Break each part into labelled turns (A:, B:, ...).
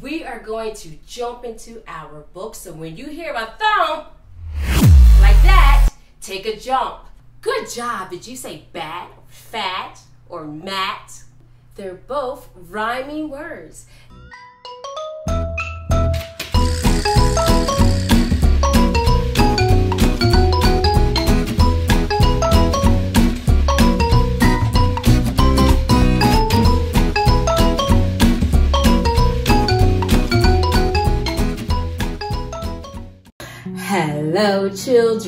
A: we are going to jump into our book. So when you hear a thump like that, take a jump. Good job. Did you say bat, fat, or mat? They're both rhyming words.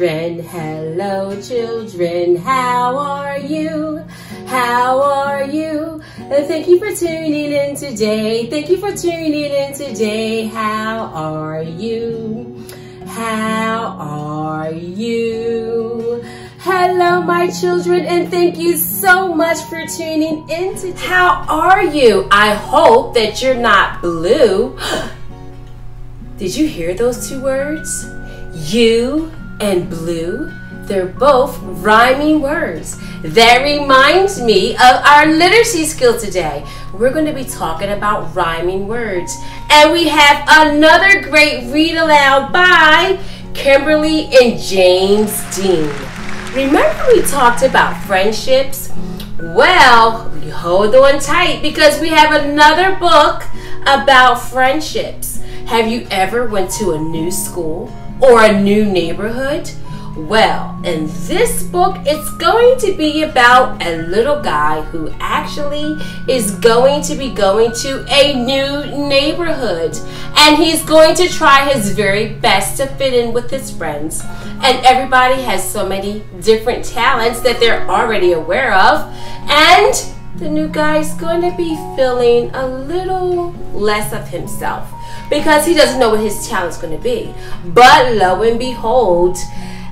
A: Children. Hello, children. How are you? How are you? And thank you for tuning in today. Thank you for tuning in today. How are you? How are you? Hello, my children, and thank you so much for tuning in today. How are you? I hope that you're not blue. Did you hear those two words? You and blue, they're both rhyming words. That reminds me of our literacy skill today. We're going to be talking about rhyming words. And we have another great read aloud by Kimberly and James Dean. Remember we talked about friendships? Well, hold on tight because we have another book about friendships. Have you ever went to a new school or a new neighborhood? Well, in this book, it's going to be about a little guy who actually is going to be going to a new neighborhood. And he's going to try his very best to fit in with his friends. And everybody has so many different talents that they're already aware of. And the new guy is going to be feeling a little less of himself because he doesn't know what his talent's going to be. But lo and behold,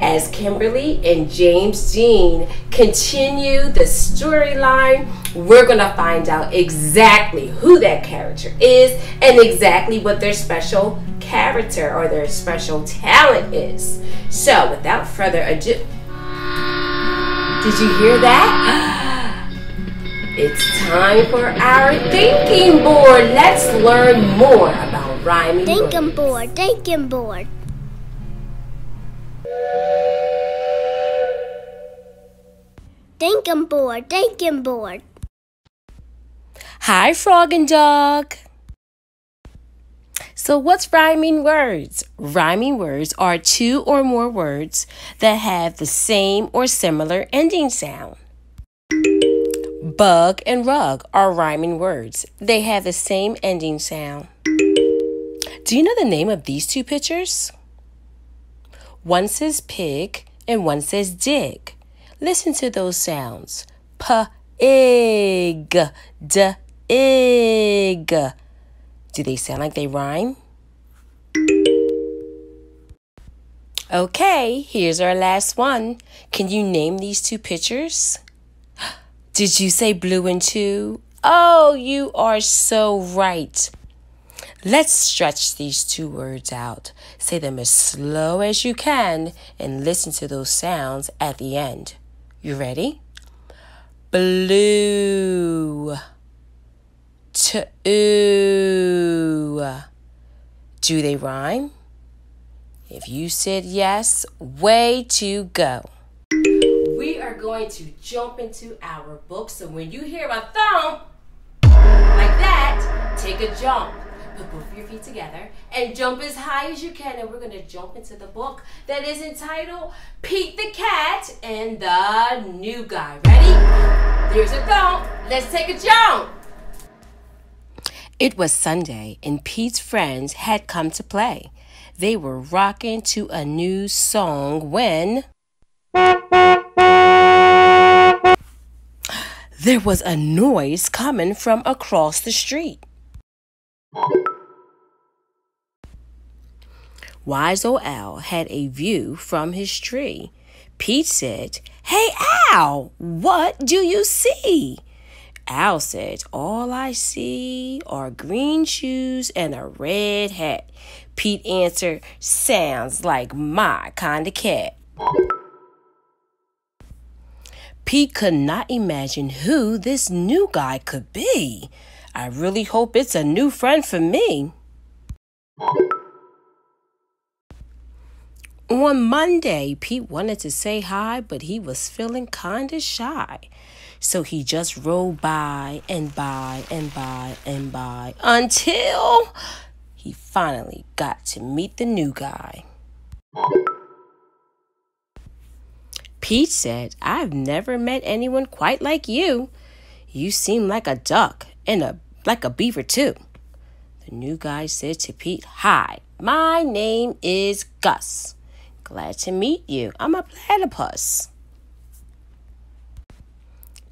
A: as Kimberly and James Dean continue the storyline, we're going to find out exactly who that character is and exactly what their special character or their special talent is. So, without further ado, did you hear that? It's time for our thinking board. Let's learn more about rhyming.
B: Thinking board, thinking board. Thinking board, thinking board.
A: Hi, Frog and Dog. So, what's rhyming words? Rhyming words are two or more words that have the same or similar ending sound. Bug and rug are rhyming words. They have the same ending sound. Do you know the name of these two pictures? One says pig and one says dig. Listen to those sounds. P, ig, d, ig. Do they sound like they rhyme? Okay, here's our last one. Can you name these two pictures? Did you say blue and two? Oh, you are so right. Let's stretch these two words out. Say them as slow as you can and listen to those sounds at the end. You ready? Blue. Two. Do they rhyme? If you said yes, way to go going to jump into our book. So when you hear a thump like that, take a jump. Put both of your feet together and jump as high as you can. And we're going to jump into the book that is entitled Pete the Cat and the New Guy. Ready? There's a thump. Let's take a jump. It was Sunday, and Pete's friends had come to play. They were rocking to a new song when. There was a noise coming from across the street. Wise old Owl had a view from his tree. Pete said, Hey, Owl, what do you see? Owl said, All I see are green shoes and a red hat. Pete answered, Sounds like my kind of cat. Pete could not imagine who this new guy could be. I really hope it's a new friend for me. On Monday, Pete wanted to say hi, but he was feeling kinda shy. So he just rode by and by and by and by until he finally got to meet the new guy. Pete said, I've never met anyone quite like you. You seem like a duck and a like a beaver too. The new guy said to Pete, Hi, my name is Gus. Glad to meet you. I'm a platypus.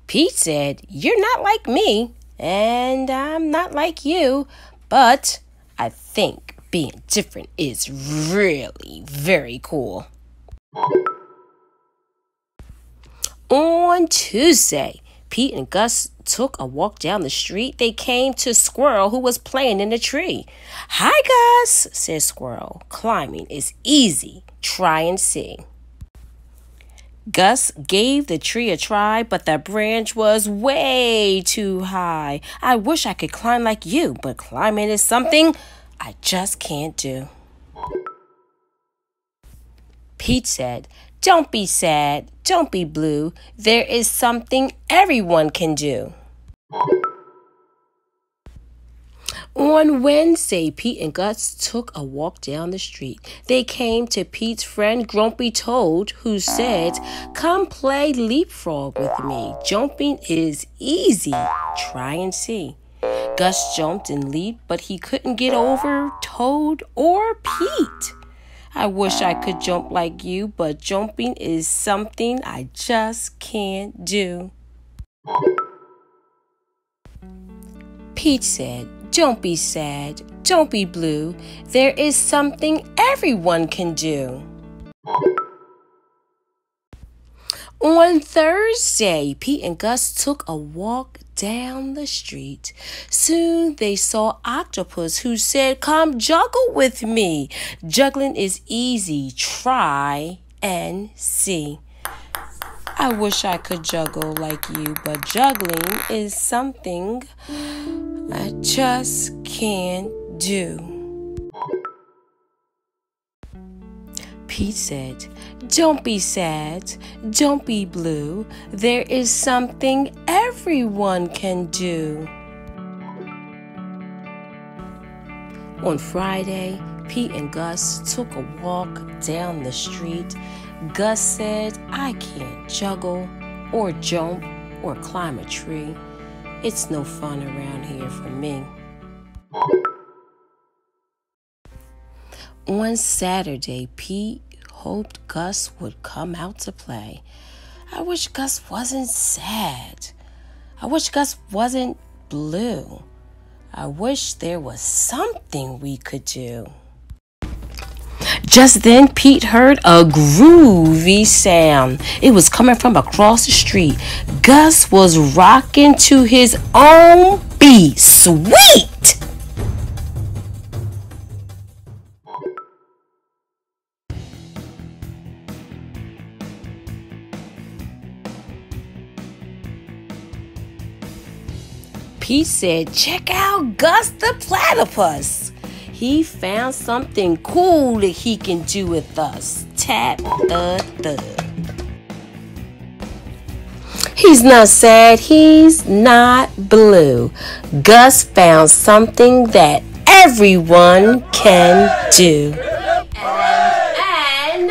A: Pete said, You're not like me, and I'm not like you, but I think being different is really very cool. On Tuesday, Pete and Gus took a walk down the street. They came to Squirrel, who was playing in a tree. Hi, Gus, said Squirrel. Climbing is easy. Try and see. Gus gave the tree a try, but the branch was way too high. I wish I could climb like you, but climbing is something I just can't do. Pete said, Don't be sad, don't be blue. There is something everyone can do. On Wednesday, Pete and Gus took a walk down the street. They came to Pete's friend Grumpy Toad, who said, Come play leapfrog with me. Jumping is easy. Try and see. Gus jumped and leaped, but he couldn't get over Toad or Pete. I wish I could jump like you, but jumping is something I just can't do. Pete said, don't be sad. Don't be blue. There is something everyone can do. On Thursday, Pete and Gus took a walk down the street. Soon they saw Octopus who said, Come juggle with me. Juggling is easy. Try and see. I wish I could juggle like you, but juggling is something I just can't do. Pete said, Don't be sad, don't be blue. There is something everyone can do. On Friday, Pete and Gus took a walk down the street. Gus said, I can't juggle or jump or climb a tree. It's no fun around here for me. On Saturday, Pete hoped Gus would come out to play. I wish Gus wasn't sad. I wish Gus wasn't blue. I wish there was something we could do. Just then, Pete heard a groovy sound. It was coming from across the street. Gus was rocking to his own beat. Sweet! Pete said, Check out Gus the Platypus. He found something cool that he can do with us. Tap the thud. He's not sad, he's not blue. Gus found something that everyone can do. And, and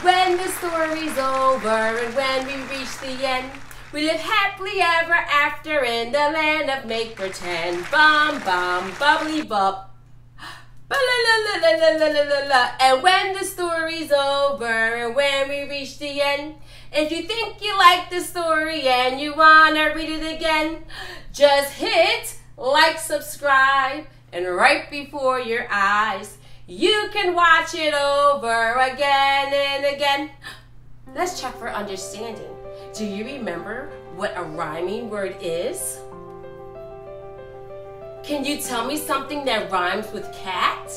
A: when the story's over and when we reach the end, we live happily ever after in the land of make pretend. Bum bum bubbly bop. And when the story's over and when we reach the end, if you think you like the story and you wanna read it again, just hit like, subscribe, and right before your eyes, you can watch it over again and again. Let's check for understanding. Do you remember what a rhyming word is? Can you tell me something that rhymes with cat?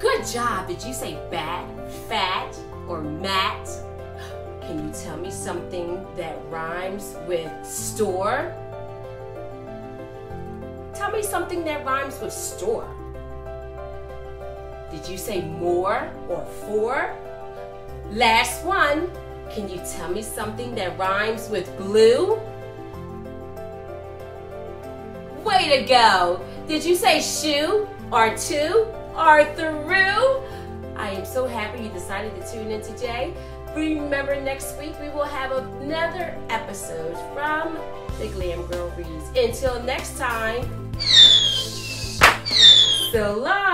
A: Good job. Did you say bat, fat, or mat? Can you tell me something that rhymes with store? tell me something that rhymes with store? Did you say more or four? Last one. Can you tell me something that rhymes with blue? Way to go! Did you say shoe or two or through? I am so happy you decided to tune in today. Remember, next week we will have another episode from the Glam Girl Reads. Until next time, so long.